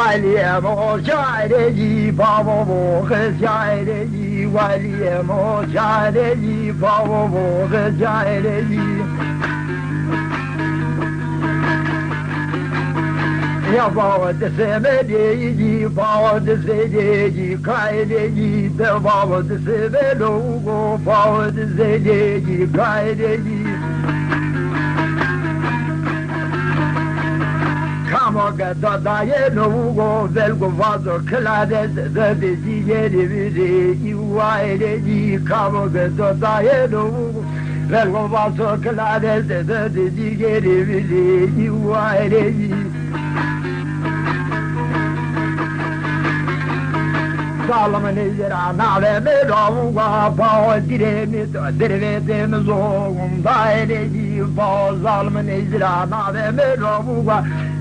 waliyem o çareci baba bu kız çareci waliyem o çareci baba bu kız çareci Ya baba desemedi baba desemedi kaydedi de baba desemedi baba desemedi kaydedi Kamo ga da da ye no go vel go vazo klades de de digeri vidi iwa ele di kamo ga da da ye no vel go vazo klades de de digeri vidi iwa ele di Salman izra nave me rovuga pa dire mi dire de mi zogum da ele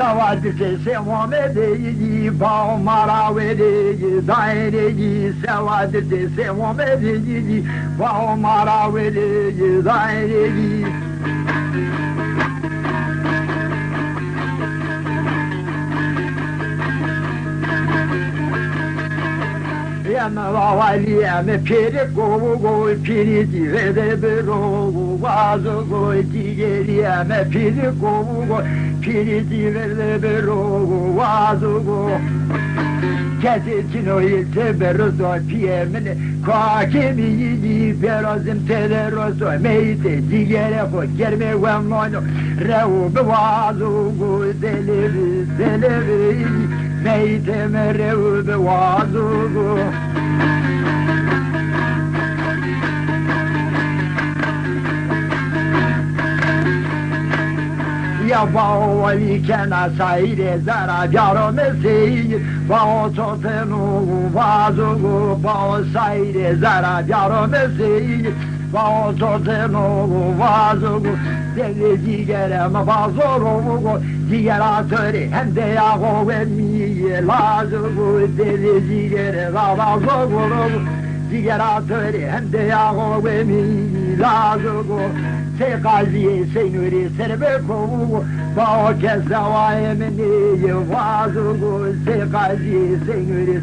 kawa dike sewa me de yi bao mara we de yi dai de yi sewa dike sewa me bao mara we de yi yi Yeme vavali yeme piri kovu kovu piri dive de berovu Vazı koy digeri yeme piri kovu koy piri dive de berovu Vazı koy. Kesin o ilse berozo piyemine Kakemi yidi berozim telerozo Meyte digere ko germe vemmono Revu bevazı koy deleri deleri Meyte merevu bevazı koy Ya bao wali kana saire zara jaro mesi bao totenu vazo bao saire zara jaro mesi bao totenu vazo deli digere ma vazo go diğer atörü hem de yago ve miye lazı deli digere la vazo go diğer atörü hem de yago ve miye lazı se gaziye se nuri serbe kovu. Bao kesa emni vazu se gaziye se nuri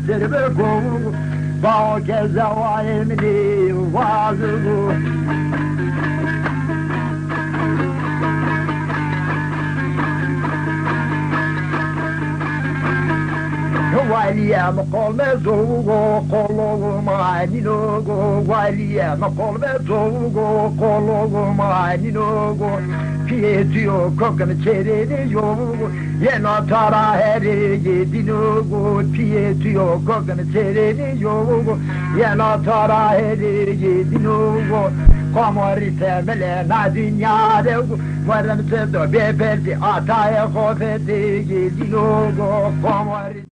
serbe kovu bao kesa emni vazu Valiyem kolme zogo kologu maninogo Valiyem kolme zogo kologu maninogo Pietio kokam çereni yogu Yena tara heri yedinogo Pietio kokam çereni yogu Yena tara heri yedinogo Komori temele na dünyada Varım sedo beberdi ataya kofeti Yedinogo komori